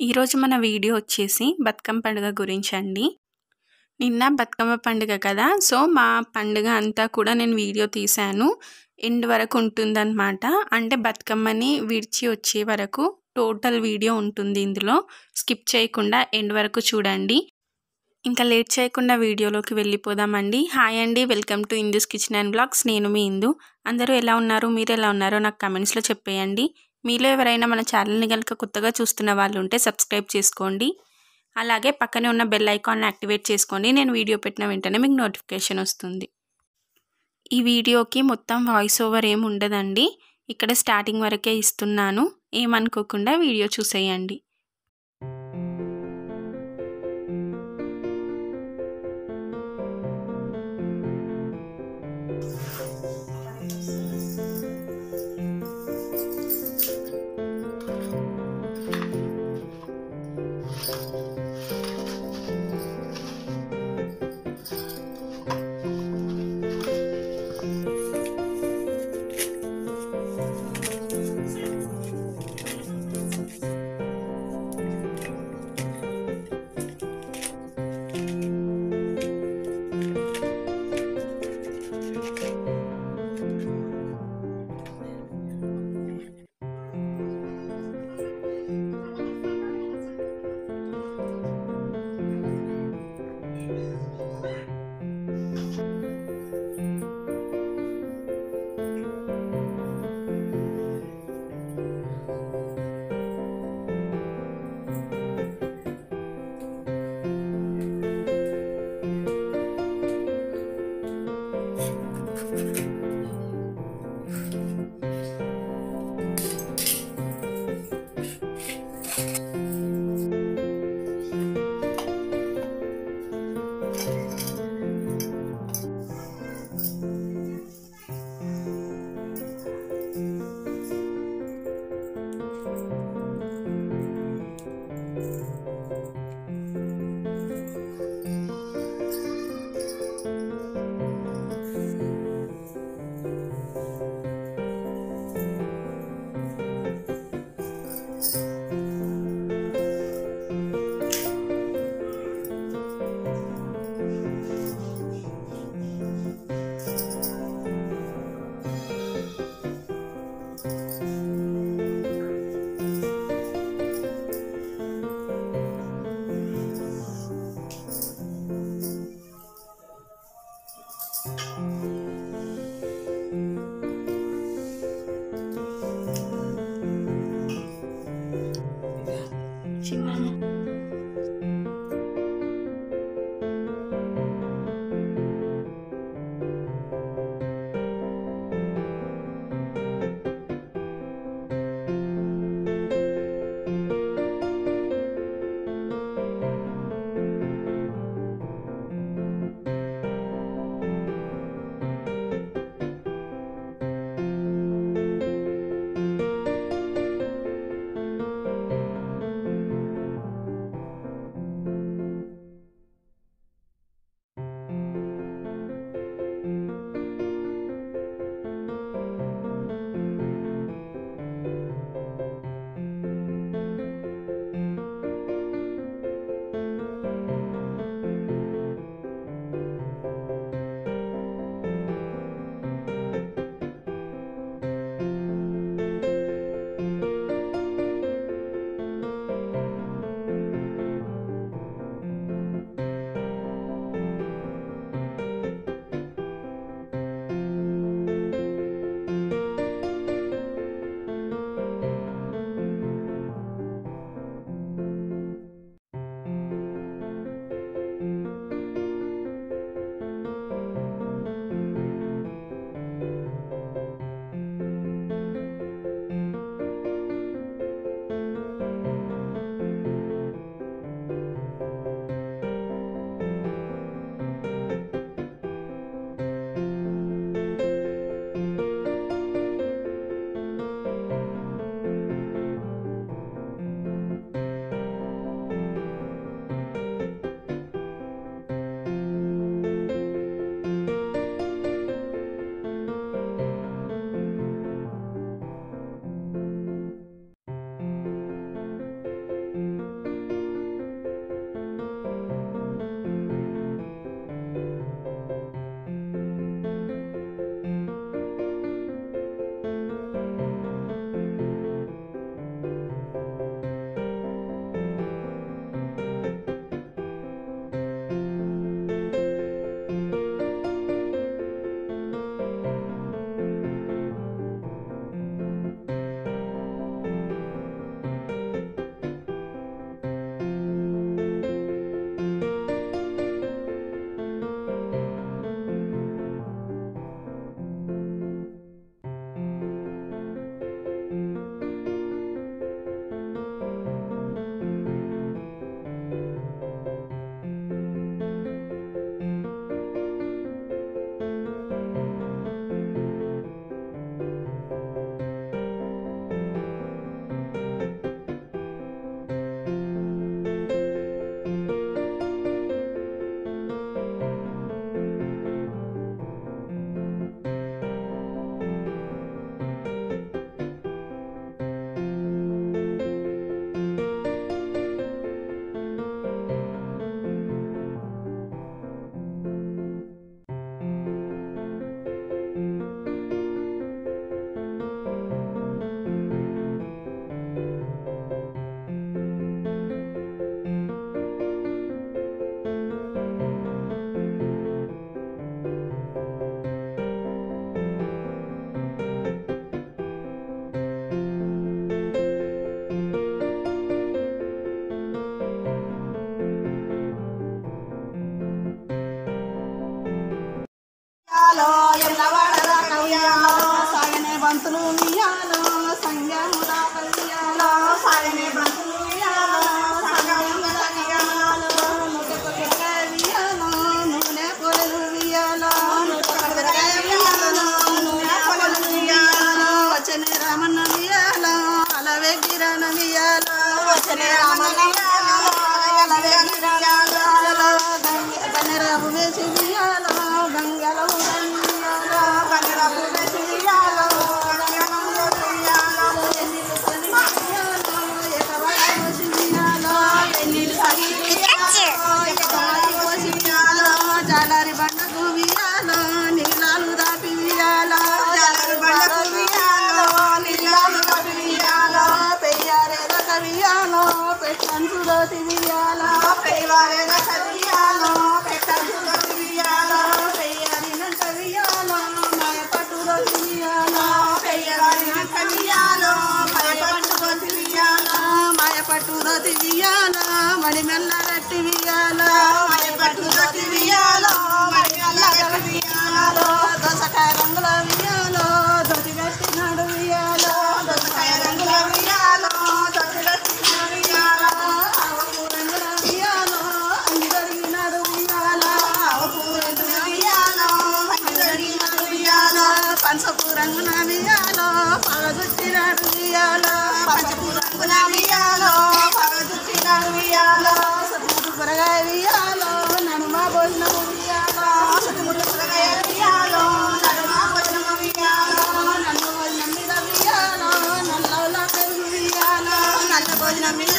ఈరోజు మన వీడియో వచ్చేసి బతుకమ్మ పండుగ గురించి అండి నిన్న బతుకమ్మ పండుగ కదా సో మా పండుగ అంతా కూడా నేను వీడియో తీశాను. ఎండ్ వరకు ఉంటుందన్నమాట. అంటే బతుకమ్మని విడిచి వచ్చే వరకు టోటల్ వీడియో ఉంటుంది ఇందులో. స్కిప్ చేయకుండా ఎండ్ వరకు చూడండి. ఇంకా లేట్ చేయకుండా వీడియోలోకి వెళ్ళిపోదామండి. హాయ్ అండి welcome to Indu's kitchen and blogs. నేను మీ ఇందు. అందరూ ఎలా ఉన్నారు? మీరు ఎలా ఉన్నారో నాకు కమెంట్స్లో చెప్పేయండి. మీలో ఎవరైనా మన ఛానల్ని కనుక కొత్తగా చూస్తున్న వాళ్ళు ఉంటే సబ్స్క్రైబ్ చేసుకోండి. అలాగే పక్కనే ఉన్న బెల్ ఐకాన్ యాక్టివేట్ చేసుకోండి. నేను వీడియో పెట్టిన వెంటనే మీకు నోటిఫికేషన్ వస్తుంది. ఈ వీడియోకి మొత్తం వాయిస్ ఓవర్ ఏమి ఉండదండి. ఇక్కడ స్టార్టింగ్ వరకే ఇస్తున్నాను. ఏమనుకోకుండా వీడియో చూసేయండి. పెట్టంచులో తిరియాలో పెయ్యారేద కవియాలో పెట్టంచులో తిరియాలో పెయ్యారిన కవియాలో మాయ పట్టులో తిరియాలో పెయ్యారిన కవియాలో మాయ పట్టులో తిరియాలో మాయ పట్టులో తిరియాలో మడి మెల్ల పంచపు రంగుల వియాలో పగదుట్టినాడు వియాలో పంచపు రంగుల వియాలో పగదుట్టినాడు వియాలో సతుముడు కూరగాయ వియాలో నడుమ భోజనము వియాలో సతుముడు కూరగాయ వియాలో నడుమ భోజనము వియాలో నన్ను భోజనం మీద వియాలో నల్లవుల పెరుగు నల్ల భోజనం మీద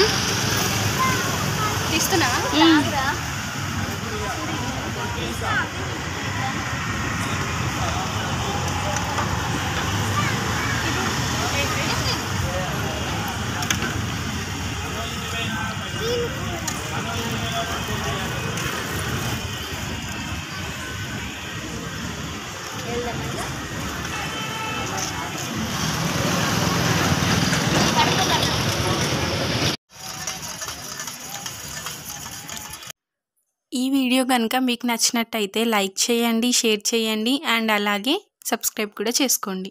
ఫ్లాష్ తీస్తున్నా ఈ వీడియో కనుక మీకు నచ్చినట్టయితే లైక్ చేయండి షేర్ చేయండి అండ్ అలాగే సబ్స్క్రైబ్ కూడా చేసుకోండి.